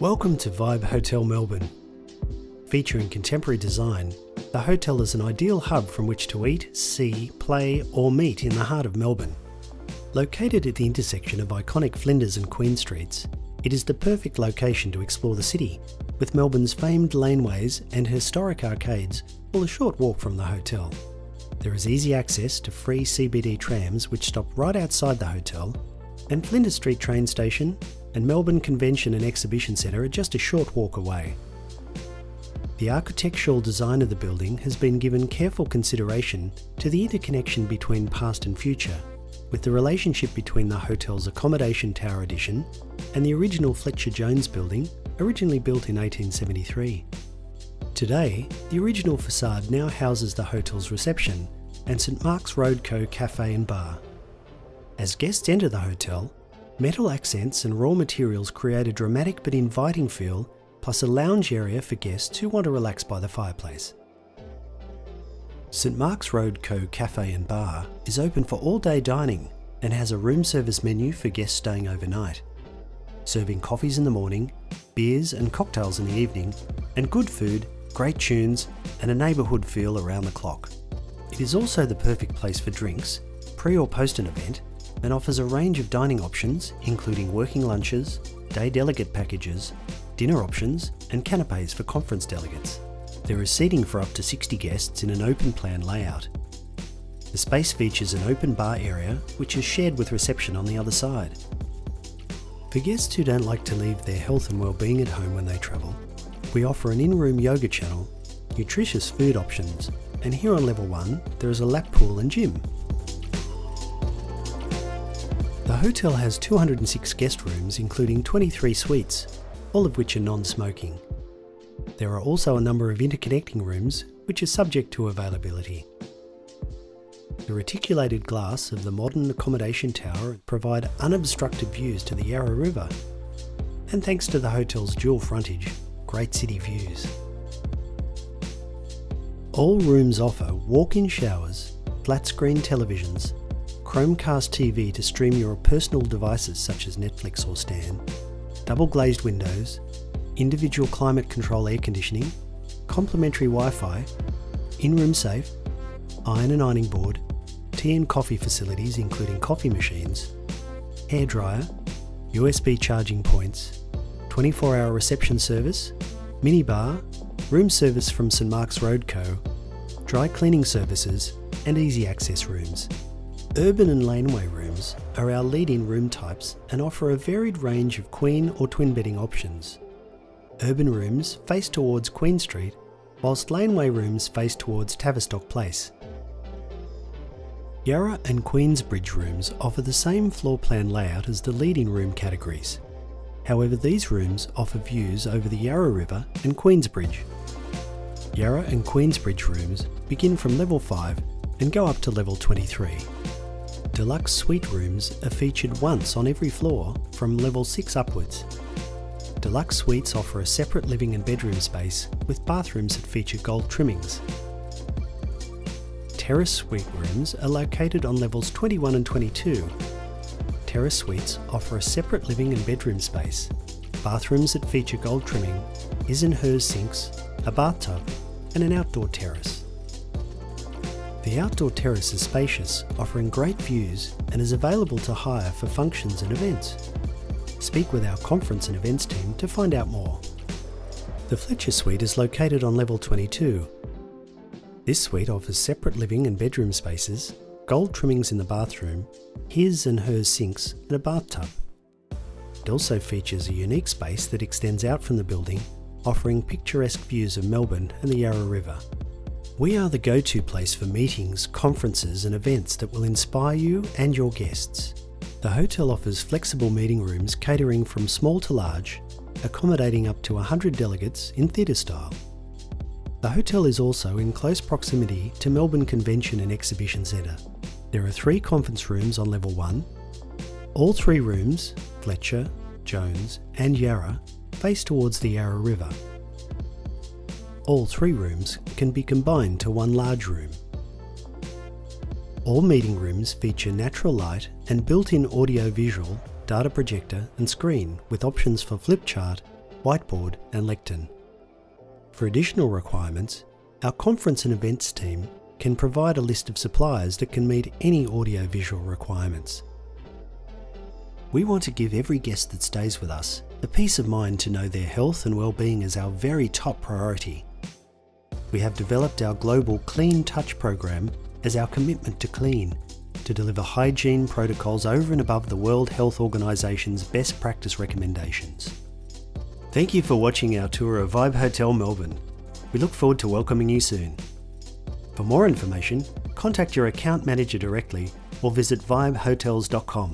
Welcome to Vibe Hotel Melbourne. Featuring contemporary design, the hotel is an ideal hub from which to eat, see, play, or meet in the heart of Melbourne. Located at the intersection of iconic Flinders and Queen Streets, it is the perfect location to explore the city, with Melbourne's famed laneways and historic arcades all a short walk from the hotel. There is easy access to free CBD trams which stop right outside the hotel, and Flinders Street train station and Melbourne Convention and Exhibition Centre are just a short walk away. The architectural design of the building has been given careful consideration to the interconnection between past and future, with the relationship between the hotel's accommodation tower addition and the original Fletcher Jones building, originally built in 1873. Today, the original facade now houses the hotel's reception and St Mark's Road Co cafe and bar. As guests enter the hotel, metal accents and raw materials create a dramatic but inviting feel, plus a lounge area for guests who want to relax by the fireplace. St Mark's Road Co cafe and bar is open for all day dining and has a room service menu for guests staying overnight, serving coffees in the morning, beers and cocktails in the evening, and good food great tunes, and a neighbourhood feel around the clock. It is also the perfect place for drinks, pre or post an event, and offers a range of dining options including working lunches, day delegate packages, dinner options, and canapes for conference delegates. There is seating for up to 60 guests in an open plan layout. The space features an open bar area which is shared with reception on the other side. For guests who don't like to leave their health and well-being at home when they travel, we offer an in-room yoga channel, nutritious food options, and here on level 1 there is a lap pool and gym. The hotel has 206 guest rooms including 23 suites, all of which are non-smoking. There are also a number of interconnecting rooms which are subject to availability. The reticulated glass of the modern accommodation tower provide unobstructed views to the Yarra River. And thanks to the hotel's dual frontage, great city views. All rooms offer walk-in showers, flat-screen televisions, Chromecast TV to stream your personal devices such as Netflix or Stan, double glazed windows, individual climate control air conditioning, complimentary Wi-Fi, in-room safe, iron and ironing board, tea and coffee facilities including coffee machines, hair dryer, USB charging points, 24 hour reception service, minibar, room service from St Mark's Road Co, dry cleaning services, and easy access rooms. Urban and laneway rooms are our lead-in room types and offer a varied range of queen or twin bedding options. Urban rooms face towards Queen Street, whilst laneway rooms face towards Tavistock Place. Yarra and Queensbridge rooms offer the same floor plan layout as the lead-in room categories, However, these rooms offer views over the Yarra River and Queensbridge. Yarra and Queensbridge rooms begin from level 5 and go up to level 23. Deluxe suite rooms are featured once on every floor from level 6 upwards. Deluxe suites offer a separate living and bedroom space with bathrooms that feature gold trimmings. Terrace suite rooms are located on levels 21 and 22 terrace suites offer a separate living and bedroom space, bathrooms that feature gold trimming, his and hers sinks, a bathtub, and an outdoor terrace. The outdoor terrace is spacious, offering great views and is available to hire for functions and events. Speak with our conference and events team to find out more. The Fletcher Suite is located on level 22. This suite offers separate living and bedroom spaces, gold trimmings in the bathroom, his and her sinks, and a bathtub. It also features a unique space that extends out from the building, offering picturesque views of Melbourne and the Yarra River. We are the go-to place for meetings, conferences and events that will inspire you and your guests. The hotel offers flexible meeting rooms catering from small to large, accommodating up to 100 delegates in theatre style. The hotel is also in close proximity to Melbourne Convention and Exhibition Centre. There are three conference rooms on level 1. All three rooms, Fletcher, Jones and Yarra, face towards the Yarra River. All three rooms can be combined to one large room. All meeting rooms feature natural light and built-in audio-visual, data projector and screen with options for flip chart, whiteboard and lectern. For additional requirements, our conference and events team can provide a list of suppliers that can meet any audio-visual requirements. We want to give every guest that stays with us the peace of mind to know their health and well-being is our very top priority. We have developed our global Clean Touch program as our commitment to clean, to deliver hygiene protocols over and above the World Health Organisation's best practice recommendations. Thank you for watching our tour of Vibe Hotel Melbourne. We look forward to welcoming you soon. For more information, contact your account manager directly or visit vibehotels.com.